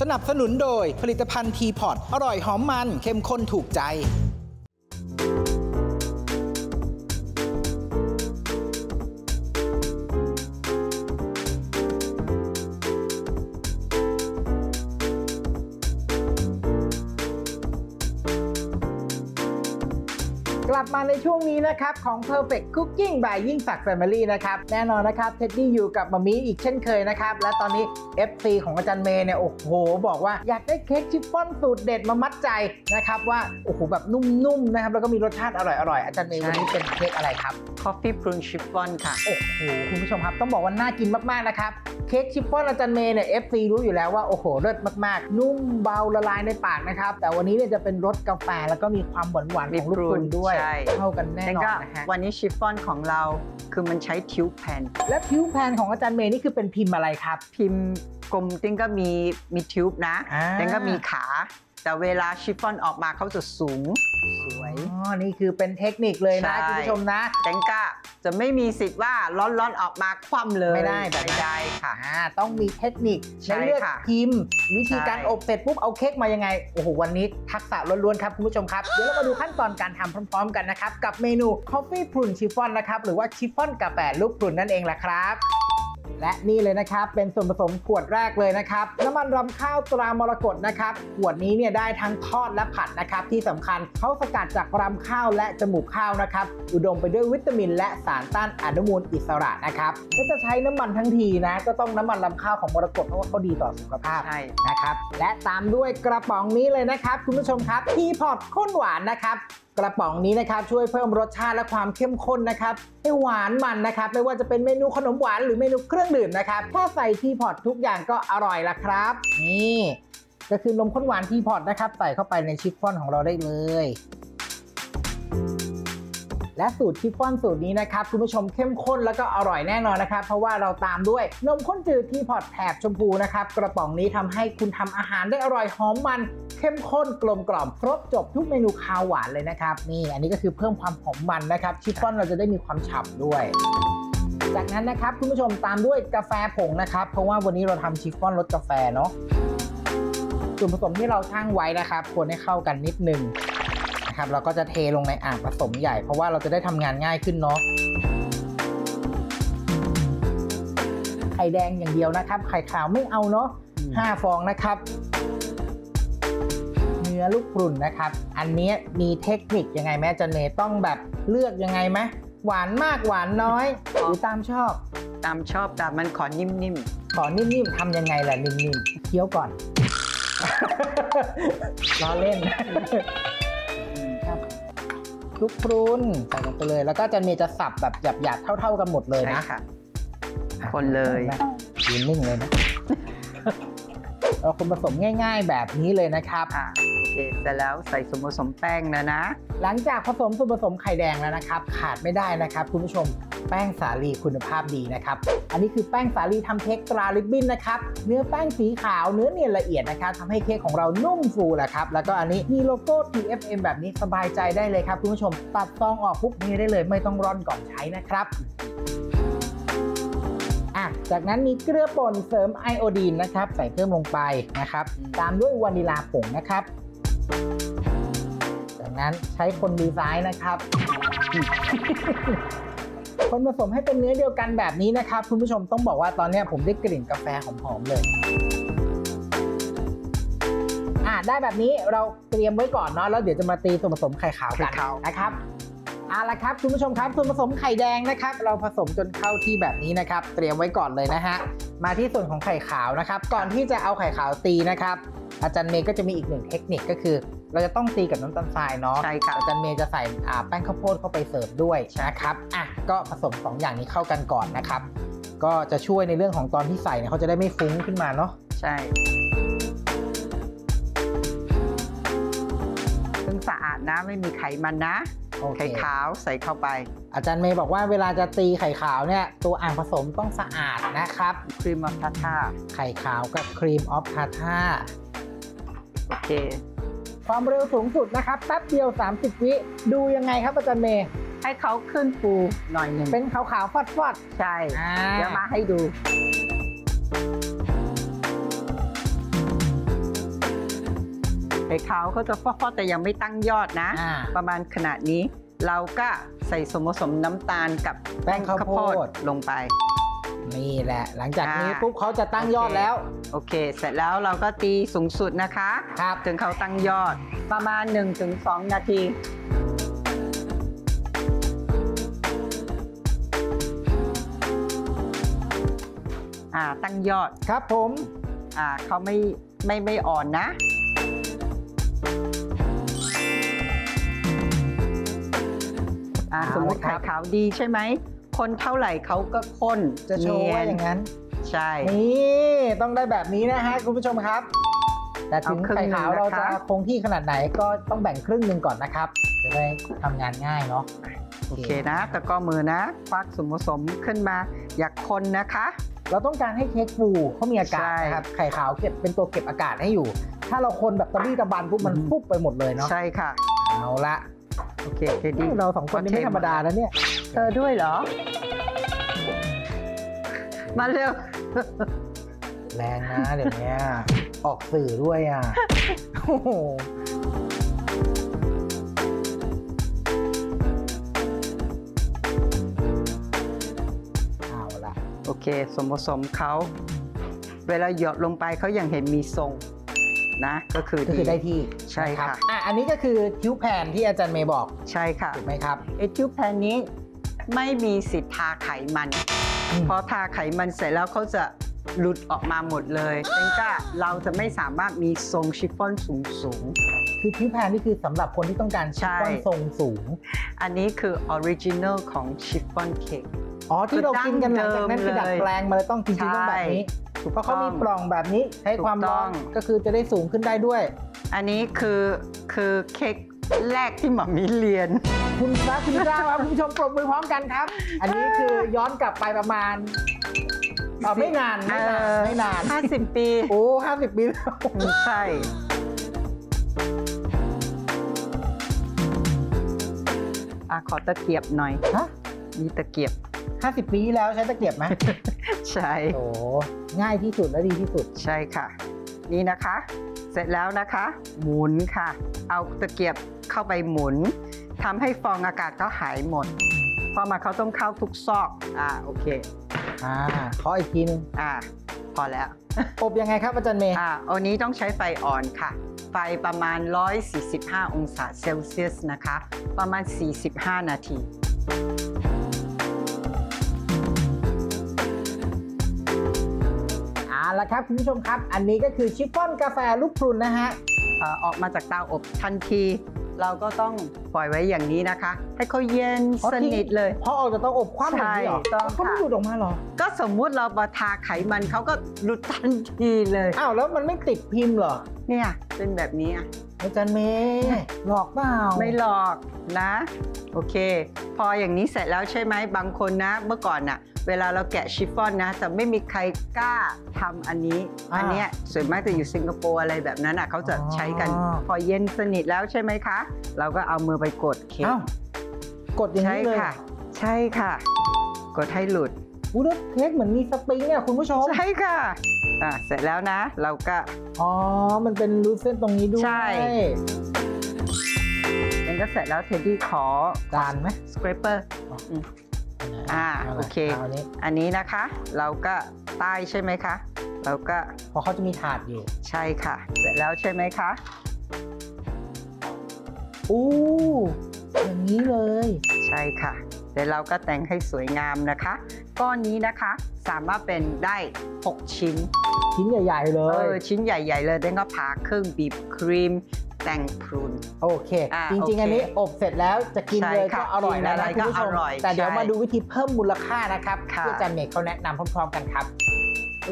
สนับสนุนโดยผลิตภัณฑ์ทีพอตอร่อยหอมมันเข้มข้นถูกใจ กลับมาในช่วงนี้นะครับ ของ Perfect Cooking by ยิ่งศักดิ์ Family นะครับ แน่นอนนะครับเท็ดดี้อยู่กับมามีอีกเช่นเคยนะครับ และตอนนี้ FC ของอาจารย์เมย์เนี่ย โอ้โห บอกว่าอยากได้เค้กชิฟฟ่อนสูตรเด็ดมามัดใจนะครับ ว่า โอ้โห แบบนุ่ม ๆ นะครับ แล้วก็มีรสชาติอร่อย ๆ อาจารย์เมย์วันนี้เป็นเค้กอะไรครับ Coffee Prune Chiffon ค่ะ โอ้โหคุณผู้ชมครับต้องบอกว่าน่ากินมากๆนะครับ เค้กชิฟฟ่อนอาจารย์เมย์เนี่ย FC รู้อยู่แล้วว่า โอ้โหเลิศมากๆ นุ่มเบาละลายในปากนะครับ แต่วันนี้เนี่ยจะเป็นรสกาแฟแล้วก็มีความหวานหวานๆของลูกคุณด้วยใช่เข้ากันแน่แล้วนอก็นนะฮะวันนี้ชิฟฟ่อนของเราคือมันใช้ทิวแผ่นและผิวแพนของอาจารย์เมย์นี่คือเป็นพิมพ์อะไรครับ พิมพ์กลมติ้งก็มีมีทิวบนะอ่าติ้งก็มีขา แต่เวลาชิฟฟ่อนออกมาเขาจะสูงสวย อ๋อ นี่คือเป็นเทคนิคเลยนะใช่ คุณผู้ชมนะ แตงก้าจะไม่มีสิทธิ์ว่าร้อนๆออกมาคว่ำเลยไม่ได้แบบนั้น ไม่ได้ค่ะ อ่าต้องมีเทคนิคใช่ในเลือกค่ะพิมพ์ วิธีการใช่ อบเสร็จปุ๊บเอาเค้กมายังไง โอ้โห วันนี้ทักษะล้วนๆครับคุณผู้ชมครับ เดี๋ยวเรามาดูขั้นตอนการทำพร้อม ๆ กันนะครับ กับเมนู Coffee Prune Chiffon นะครับ หรือว่าชิฟฟ่อนกาแฟลูกพรุนนั่นเองแหละครับ และนี่เลยนะครับ เป็นส่วนผสมขวดแรกเลยนะครับ น้ำมันรำข้าวตรามรกตนะครับ ขวดนี้เนี่ยได้ทั้งทอดและผัดนะครับ ที่สำคัญเขาสกัดจากรำข้าวและจมูกข้าวนะครับ อุดมไปด้วยวิตามิน และสารต้านอนุมูลอิสระนะครับก็จะใช้น้ำมันทั้งทีนะ ก็ต้องน้ำมันรำข้าวของมรกตเพราะว่าเขาดีต่อสุขภาพใช่นะครับ และตามด้วยกระป๋องนี้เลยนะครับ คุณผู้ชมครับ ทีพอตข้นหวานนะครับ กระป๋องนี้นะครับช่วยเพิ่มรสชาติและความเข้มข้นนะครับให้หวานมันนะครับไม่ว่าจะเป็นเมนูขนมหวานหรือเมนูเครื่องดื่มนะครับแค่ใส่ทีพอตทุกอย่างก็อร่อยละครับ นี่ก็คือนมข้นหวานทีพอตนะครับใส่เข้าไปในชิฟฟ่อนของเราได้เลย และสูตรชิฟฟ่อนสูตรนี้นะครับคุณผู้ชมเข้มข้นแล้วก็อร่อยแน่นอนนะครับ เพราะว่าเราตามด้วยนมข้นจืดที่พอตแถบชมพูนะครับกระป๋องนี้ทำให้คุณทำอาหารได้อร่อยหอมมันเข้มข้นกลมกล่อมครบจบทุกเมนูคาวหวานเลยนะครับนี่อันนี้ก็คือเพิ่มความหอมมันนะครับชิฟฟ่อนเราจะได้มีความฉ่ำด้วยจากนั้นนะครับคุณผู้ชมตามด้วยกาแฟผงนะครับ เพราะว่าวันนี้เราทำชิฟฟ่อนรสกาแฟเนาะส่วนผสมที่เราชั่งไว้นะครับ ควรให้เข้ากันนิดนึง นะครับเราก็จะเทลงในอ่างผสมใหญ่ เพราะว่าเราจะได้ทำงานง่ายขึ้นเนาะไข่แดงอย่างเดียวนะครับ ไข่ขาวไม่เอาเนาะอืมห้าฟองนะครับ เนื้อลูกปรุ่นนะครับ อันเนี้ยมีเทคนิคยังไงแม่จันเนต้องแบบเลือกยังไงไหมหวานมากหวานน้อยหรือตามชอบ ตามชอบแต่มันขอนิ่มขอนิ่มๆทำยังไงล่ะนิ่มๆเคี้ยวก่อนล้อเล่นครับ ลูกพรุนใส่ลงไปเลย แล้วก็จะมีจะสับแบบหยาบๆเท่า ๆกันหมดเลยใช่นะค่ะอะ คนเลยนะยืนนิ่งเลยนะเราคนผสมง่าย ๆ แบบนี้เลยนะครับอ่าโอเคเสร็จแล้วใส่ส่วนผสมแป้งนะนะ หลังจากผสมส่วนผสมไข่แดงแล้วนะครับ ขาดไม่ได้นะครับ คุณผู้ชม แป้งสาลีคุณภาพดีนะครับ อันนี้คือแป้งสาลีทำเค้กตราลิบบินนะครับ เนื้อแป้งสีขาวเนื้อเนียนละเอียดนะครับทำให้เค้กของเรานุ่มฟูแหละครับ แล้วก็อันนี้มีโลโก้ TFM แบบนี้สบายใจได้เลยครับคุณผู้ชม ตัดซองออกปุ๊บนี่ได้เลย ไม่ต้องร่อนก่อนใช้นะครับ่ะจากนั้นมีเกลือป่นเสริมไอโอดีนนะครับ ใส่เพิ่มลงไปนะครับ ตามด้วยวานิลาผงนะครับ จากนั้นใช้คนมือซ้ายนะครับ คนผสมให้เป็นเนื้อเดียวกันแบบนี้นะครับ คุณผู้ชมต้องบอกว่าตอนเนี้ยผมได้กลิ่นกาแฟหอมๆเลยอะได้แบบนี้เราเตรียมไว้ก่อนเนาะแล้วเดี๋ยวจะมาตีส่วนผสมไข่ขาวกันไข่ขาวนะครับเอาละครับคุณผู้ชมครับส่วนผสมไข่แดงนะครับ เราผสมจนเข้าที่แบบนี้นะครับ เตรียมไว้ก่อนเลยนะฮะมาที่ส่วนของไข่ขาวนะครับ ก่อนที่จะเอาไข่ขาวตีนะครับ อาจารย์เมย์ก็จะมีอีกหนึ่งเทคนิคก็คือ เราจะต้องตีกับน้ำตาลทรายเนาะใช่ค่ะอาจารย์เมย์จะใส่อ่าแป้งข้าวโพดเข้าไปเสิร์ฟด้วยนะครับอะก็ผสมสองอย่างนี้เข้ากันก่อนนะครับ ก็จะช่วยในเรื่องของตอนที่ใส่เนี่ยเขาจะได้ไม่ฟุ้งขึ้นมาเนาะใช่ซึ่งสะอาดนะไม่มีไขมันนะโอเคไข่ขาวใส่เข้าไป อาจารย์เมย์บอกว่าเวลาจะตีไข่ขาวเนี่ยตัวอ่างผสมต้องสะอาดนะครับครีมมัทาท่าไข่ขาวกับครีมออฟทาท่าโอเค ความเร็วสูงสุดนะครับแป๊บเดียว 30 วิดูยังไงครับอาจารย์เมย์ให้เขาขึ้นฟูหน่อยหนึ่งเป็นขาวๆฟอดใช่ๆอ่าเดี๋ยวมาให้ดูไข่ขาวเขาจะฟอดๆแต่ยังไม่ตั้งยอดนะอ่าประมาณขนาดนี้ เราก็ใส่สมผสมน้ำตาลกับแป้งข้าวโพดลงไป นี่แหละ หลังจากนี้อ่าปุ๊บเขาจะตั้งยอดแล้ว โอเค เสร็จแล้วเราก็ตีสูงสุดนะคะครับถึงเขาตั้งยอดประมาณ 1-2 นาทีอ่าตั้งยอดครับผมอ่าเขาไม่ไม่ไม่อ่อนนะอ่าสมมติไข่ขาวดีใช่ไหม คนเท่าไหร่เขาก็ข้นจะโชว์ว่าอย่างเนีนนั้น ใช่นี่ต้องได้แบบนี้นะฮะคุณผู้ชมครับ แต่ถึงเอาครึ่งไข่ขาวหนึ่งเรานะคะจะคงที่ขนาดไหนก็ต้องแบ่งครึ่งหนึ่งก่อนนะครับ จะได้ทำงานง่ายเนาะโอเคนะตะกร้อมือนะควักส่วนผสมขึ้นมาอย่าคนนะคะ เราต้องการให้เค้กฟูเขามีอากาศใช่นะครับไข่ขาวเก็บเป็นตัวเก็บอากาศให้อยู่ ถ้าเราคนแบบตะบี้ตะบันปุ๊บมันอืมฟุบไปหมดเลยเนาะใช่ค่ะ เอาละโอเคเทดดี้นี่เราสองคนนี่ไม่ธรรมดาแล้วเนี่ย เธอด้วยเหรอ มาเร็ว แรงนะเดี๋ยวเนี้ยออกสื่อด้วยอะ โอ้โหเอาละโอเค สมผสมเขา เวลาหยดลงไปเขายังเห็นมีทรงนะ ก็คือก็คือได้ที่ใช่ค่ะนะครับอะ อันนี้ก็คือ tube pan ที่อาจารย์เมย์บอก ใช่ค่ะ ถูกไหมครับ ไอ tube pan นี้ ไม่มีสิทธิ์ทาไขมันอืมพอทาไขมันเสร็จแล้วเขาจะหลุดออกมาหมดเลยเป็นก็เราจะไม่สามารถมีทรงชิฟฟ่อนสูงสูงคือ tube pan นี่คือสำหรับคนที่ต้องการใช่ชิฟฟ่อนทรงสูงๆอันนี้คือ original ของชิฟฟ่อนเค้กอ๋อ ที่เรากินกันหลังจากนั้นคือคือดั้ดังดเดิมแปลงมาเลยต้องจริงๆต้องแบบนี้ถูกเพราะเขาต้องมีปล่องแบบนี้ใช้ความร้อนถูกต้องก็คือจะได้สูงขึ้นได้ด้วย อันนี้คือคือเค้ก แรกที่หมามิเรียน คุณพระคุณเจ้าครับคุณผู้ชมปรบมือพร้อมกันครับ อันนี้คือย้อนกลับไปประมาณเอ่อไม่นานไม่นานเออไม่นาน 50 ปี โอ้ห้าสิบปีแล้วใช่ อะขอตะเกียบหน่อย ฮะมีตะเกียบ ห้าสิบปีที่แล้วใช้ตะเกียบไหม ใช่ โอ้ง่ายที่สุดและดีที่สุด ใช่ค่ะ นี่นะคะ เสร็จแล้วนะคะ หมุนค่ะ เอาตะเกียบ เข้าไปหมุนทำให้ฟองอากาศเขาหายหมดเพราะมาเขาต้องเข้าทุกซอก อ่าโอเค อ่าขออีกทีนึงอ่า พอแล้ว อบยังไงครับอาจารย์เมย์ อ่าอันนี้ต้องใช้ไฟอ่อนค่ะ ไฟประมาณ 145 องศาเซลเซียสนะคะ ประมาณ 45 นาทีเอาละครับคุณผู้ชมครับ อันนี้ก็คือชิฟฟ่อนกาแฟลูกพรุนนะฮะเอ่อออกมาจากเตาอบทันที เราก็ต้องปล่อยไว้อย่างนี้นะคะ ให้เขาเย็นอ๋อสทิ้งนิทเลยพอออกจากเตาอบคว่ำอย่างนี้เหรอใช่ต้องเขาไม่ค่ะหลุดออกมาเหรอ ก็สมมุติเรามาทาไขมันเขาก็หลุดทันทีเลยอ้าวแล้วมันไม่ติดพิมพ์เหรอ เนี่ยเป็นแบบนี้อะอาจารย์เมย์หลอกเปล่าไม่หลอกนะ โอเค พออย่างนี้เสร็จแล้วใช่ไหมบางคนนะ เมื่อก่อนน่ะ เวลาเราแกะชิฟฟ่อนนะแต่ไม่มีใครกล้าทำอันนี้ อันเนี้ยส่วนมากจะอยู่สิงคโปร์อะไรแบบนั้นอะเขาจะใช้กัน พอเย็นสนิทแล้วใช่ไหมคะ เราก็เอามือไปกดเค้กอ้าวกดอย่างใช่นี้เลยค่ะ ใช่ค่ะ กดให้หลุดอู้แล้วเค้กเหมือนมีสปริงเนี่ยคุณผู้ชมใช่ค่ะ อะเสร็จแล้วนะ เราก็อ๋อ มันเป็นรูเส้นตรงนี้ด้วยใช่ยังก็เสร็จแล้วเทดดี้ขอจานไหมสครปเปอร์อ่าเละโอเคาอันนี้อันนี้นะคะ เราก็ใต้ใช่ไหมคะเราก็เพอเขาจะมีถาดอยู่ ใช่ค่ะ เสร็จแล้วใช่ไหมคะอู้อย่างนี้เลย ใช่ค่ะเดี๋ยวเราก็แต่งให้สวยงามนะคะ ก้อนนี้นะคะ สามารถเป็นได้ 6 ชิ้น ชิ้นใหญ่ ๆ เลเอย อชิ้นใหญ่ ๆ เลยเด้นก็ผ่าครึ่งบีบครีมแต่งพรุน โอเค อ่าจริงโอเคๆอันนี้อบเสร็จแล้วจะกินใช่เลยค่ะก็อร่อยแล้วกินอะไรนะคุณผู้ชมก็อร่อยแต่เดี๋ยวใช่มาดูวิธีเพิ่มมูลค่านะครับค่ะ ที่อาจารย์เมย์เขาแนะนำพร้อม ๆ กันครับ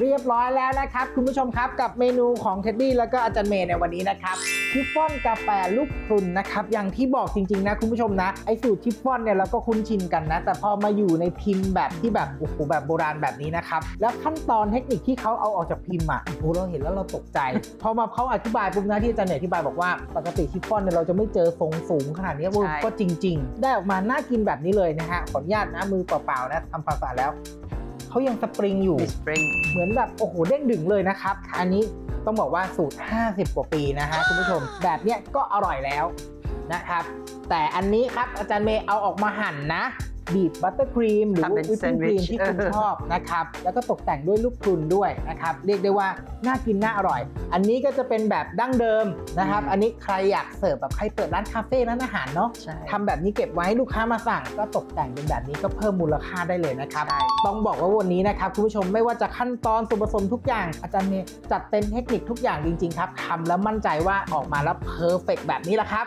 เรียบร้อยแล้วนะครับ คุณผู้ชมครับกับเมนูของเท็ดดี้แล้วก็อาจารย์เมย์ในวันนี้นะครับชิฟฟ่อนกาแฟลูกพรุนนะครับอย่างที่บอกจริง ๆ นะคุณผู้ชมนะไอสูตรชิฟฟ่อนเนี่ยเราก็คุ้นชินกันนะ แต่พอมาอยู่ในพิมพ์แบบที่แบบโอ้โหแบบโบราณแบบนี้นะครับแล้วขั้นตอนเทคนิคที่เขาเอาออกจากพิมพ์อะโอ้โหเราเห็นแล้วเราตกใจ พอมาเขาอธิบายปุ๊บนะที่อาจารย์เมย์อธิบายบอกว่าปกติชิฟฟ่อนเนี่ยเราจะไม่เจอทรงสูงขนาดนี้ใช่ก็จริง ๆ ได้ออกมาน่ากินแบบนี้เลยนะฮะขออนุญาตนะมือเปล่าๆนะทำความสะอาดแล้ว เขายังสปริงอยู่ มีสปริง เหมือนแบบโอ้โหเด้งดึ๋งเลยนะครับ อันนี้ต้องบอกว่าสูตร 50 กว่าปีนะฮะคุณผู้ชม แบบเนี้ยก็อร่อยแล้วนะครับ แต่อันนี้ครับอาจารย์เมย์เอาออกมาหั่นนะ บีบบัตเตอร์ครีมหรือทำเป็นวิปปิ้งครีม sandwich ที่คุณเออชอบนะครับ แล้วก็ตกแต่งด้วยลูกพรุนด้วยนะครับ เรียกได้ว่าน่ากินน่าอร่อย อันนี้ก็จะเป็นแบบดั้งเดิมนะครับ อันนี้ใครอยากเสิร์ฟแบบใครเปิดร้านคาเฟ่ร้านอาหารเนาะใช่ทำแบบนี้เก็บไว้ให้ลูกค้ามาสั่ง ก็ตกแต่งเป็นแบบนี้ก็เพิ่มมูลค่าได้เลยนะครับใช่ต้องบอกว่าวันนี้นะครับคุณผู้ชมไม่ว่าจะขั้นตอนส่วนผสมทุกอย่าง อาจารย์เมย์จัดเต็มเทคนิคทุกอย่างจริงๆครับทำแล้วมั่นใจว่าออกมาแล้วเพอร์เฟกแบบนี้แหละครับ